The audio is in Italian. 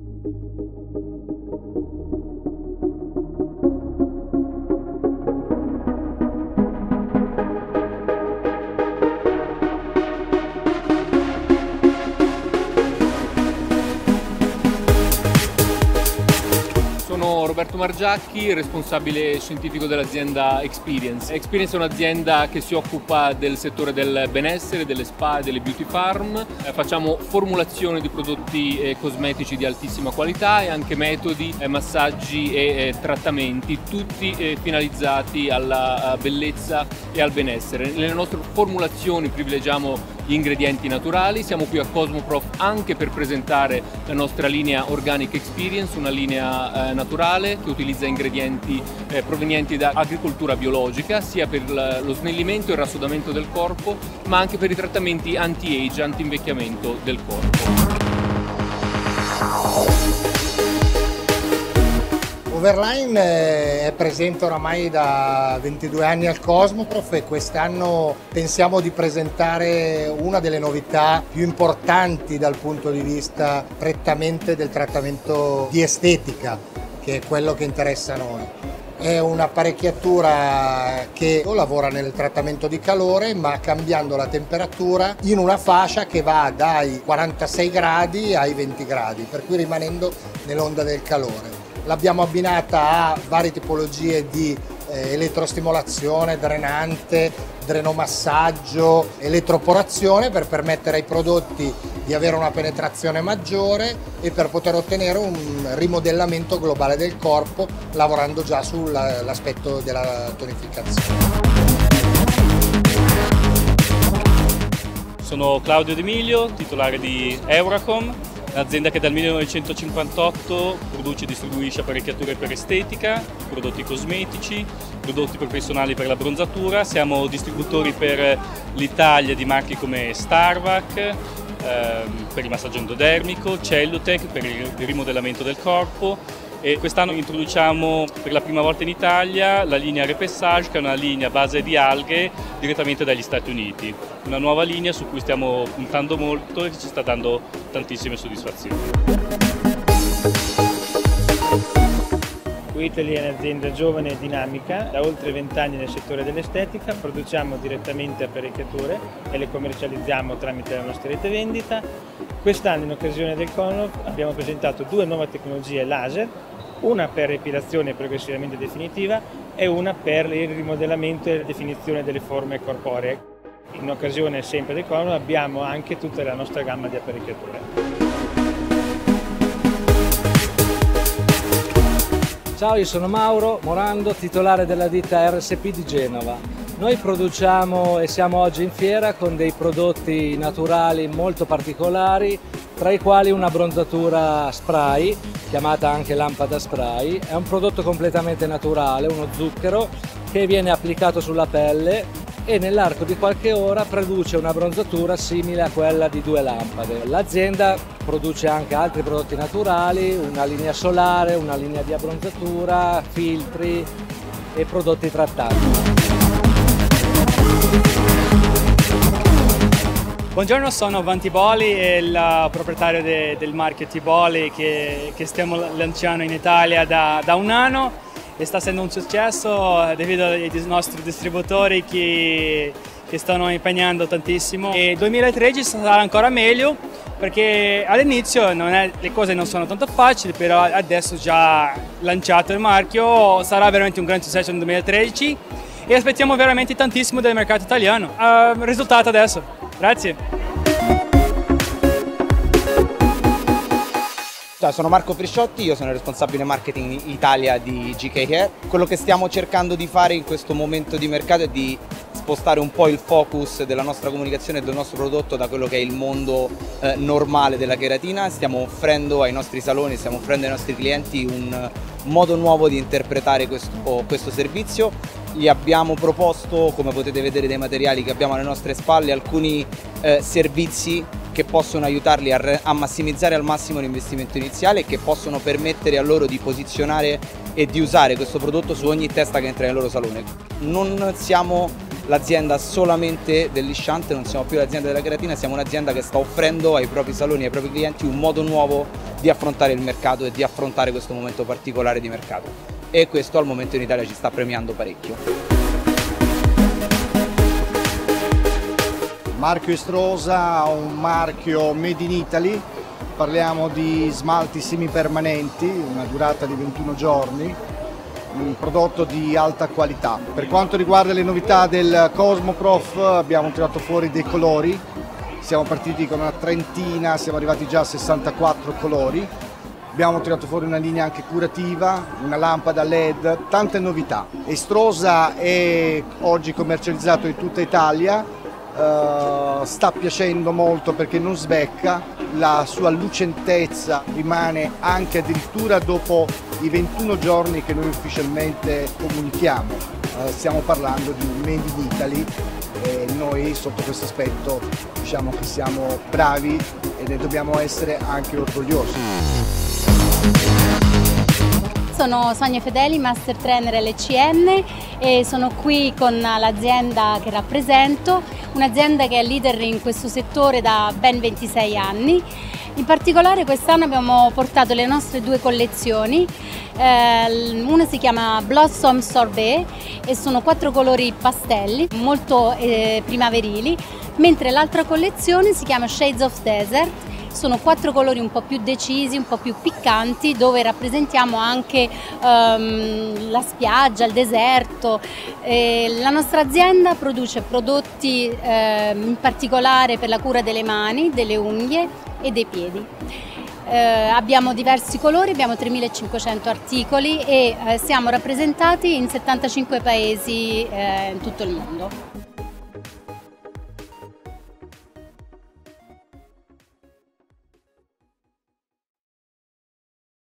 Thank you. Margiacchi, responsabile scientifico dell'azienda Experience. Experience è un'azienda che si occupa del settore del benessere, delle spa e delle beauty farm. Eh, facciamo formulazione di prodotti eh, cosmetici di altissima qualità e anche metodi, eh, massaggi e trattamenti, tutti finalizzati alla bellezza e al benessere. Nelle nostre formulazioni privilegiamo ingredienti naturali. Siamo qui a Cosmoprof anche per presentare la nostra linea Organic Experience, una linea eh, naturale che utilizza ingredienti eh, provenienti da agricoltura biologica, sia per lo snellimento e il rassodamento del corpo, ma anche per i trattamenti anti-age, anti-invecchiamento del corpo. Overline eh, è presente oramai da 22 anni al Cosmoprof e quest'anno pensiamo di presentare una delle novità più importanti dal punto di vista prettamente del trattamento di estetica, che è quello che interessa a noi. È un'apparecchiatura che lavora nel trattamento di calore ma cambiando la temperatura in una fascia che va dai 46 gradi ai 20 gradi, per cui rimanendo nell'onda del calore l'abbiamo abbinata a varie tipologie di eh, elettrostimolazione, drenante, drenomassaggio, elettroporazione per permettere ai prodotti di avere una penetrazione maggiore e per poter ottenere un rimodellamento globale del corpo lavorando già sull'aspetto della tonificazione. Sono Claudio D'Emilio, titolare di Euracom, un'azienda che dal 1958 produce e distribuisce apparecchiature per estetica, prodotti cosmetici, prodotti professionali per la bronzatura. Siamo distributori per l'Italia di marchi come Starvac, ehm, per il massaggio endodermico, Cellutech per il rimodellamento del corpo, e quest'anno introduciamo per la prima volta in Italia la linea Repessage che è una linea a base di alghe direttamente dagli Stati Uniti, una nuova linea su cui stiamo puntando molto e che ci sta dando tantissime soddisfazioni. Italy è un'azienda giovane e dinamica, da oltre 20 anni nel settore dell'estetica, produciamo direttamente apparecchiature e le commercializziamo tramite la nostra rete vendita. Quest'anno in occasione del Conov abbiamo presentato due nuove tecnologie laser una per epilazione progressivamente definitiva e una per il rimodellamento e la definizione delle forme corporee. In occasione sempre del Corno abbiamo anche tutta la nostra gamma di apparecchiature. Ciao, io sono Mauro Morando, titolare della ditta RSP di Genova. Noi produciamo e siamo oggi in fiera con dei prodotti naturali molto particolari tra i quali una bronzatura spray, chiamata anche lampada spray. È un prodotto completamente naturale, uno zucchero che viene applicato sulla pelle e nell'arco di qualche ora produce una bronzatura simile a quella di due lampade. L'azienda produce anche altri prodotti naturali, una linea solare, una linea di abbronzatura, filtri e prodotti trattati. Buongiorno, sono Vanti Boli, il proprietario de, del marchio Tiboli che, che, stiamo lanciando in Italia da, da, un anno e sta essendo un successo devido ai nostri distributori che, che stanno impegnando tantissimo. E 2013 sarà ancora meglio perché all'inizio le cose non sono tanto facili però adesso già lanciato il marchio sarà veramente un grande successo nel 2013 e aspettiamo veramente tantissimo del mercato italiano. Uh, risultato adesso. Grazie. Ciao, sono Marco Frisciotti, io sono il responsabile marketing Italia di GK Hair. Quello che stiamo cercando di fare in questo momento di mercato è di spostare un po' il focus della nostra comunicazione e del nostro prodotto da quello che è il mondo eh, normale della cheratina. Stiamo offrendo ai nostri saloni, stiamo offrendo ai nostri clienti un modo nuovo di interpretare questo, questo servizio gli abbiamo proposto, come potete vedere dai materiali che abbiamo alle nostre spalle, alcuni eh, servizi che possono aiutarli a, a, massimizzare al massimo l'investimento iniziale e che possono permettere a loro di posizionare e di usare questo prodotto su ogni testa che entra nel loro salone. Non siamo l'azienda solamente del lisciante, non siamo più l'azienda della creatina, siamo un'azienda che sta offrendo ai propri saloni, ai propri clienti un modo nuovo di affrontare il mercato e di affrontare questo momento particolare di mercato. E questo al momento in Italia ci sta premiando parecchio. Marchio Estrosa, un marchio made in Italy, parliamo di smalti semipermanenti, una durata di 21 giorni, un prodotto di alta qualità. Per quanto riguarda le novità del Cosmoprof abbiamo tirato fuori dei colori, siamo partiti con una trentina, siamo arrivati già a 64 colori, abbiamo tirato fuori una linea anche curativa, una lampada LED, tante novità. Estrosa è oggi commercializzato in tutta Italia, uh, sta piacendo molto perché non svecca, la sua lucentezza rimane anche addirittura dopo i 21 giorni che noi ufficialmente comunichiamo. Uh, stiamo parlando di un Made in Italy e noi sotto questo aspetto diciamo che siamo bravi e ne dobbiamo essere anche orgogliosi. Sono Sonia Fedeli, Master Trainer LCN e sono qui con l'azienda che rappresento, un'azienda che è leader in questo settore da ben 26 anni. In particolare quest'anno abbiamo portato le nostre due collezioni, eh, una si chiama Blossom Sorbet e sono quattro colori pastelli, molto eh, primaverili, mentre l'altra collezione si chiama Shades of Desert sono quattro colori un po' più decisi, un po' più piccanti dove rappresentiamo anche um, la spiaggia, il deserto. E la nostra azienda produce prodotti eh, in particolare per la cura delle mani, delle unghie e dei piedi. Eh, abbiamo diversi colori, abbiamo 3500 articoli e eh, siamo rappresentati in 75 paesi eh, in tutto il mondo.